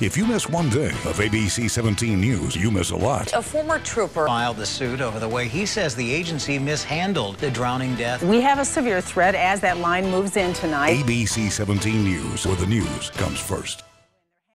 If you miss one day of ABC 17 News, you miss a lot. A former trooper filed the suit over the way he says the agency mishandled the drowning death. We have a severe threat as that line moves in tonight. ABC 17 News, where the news comes first.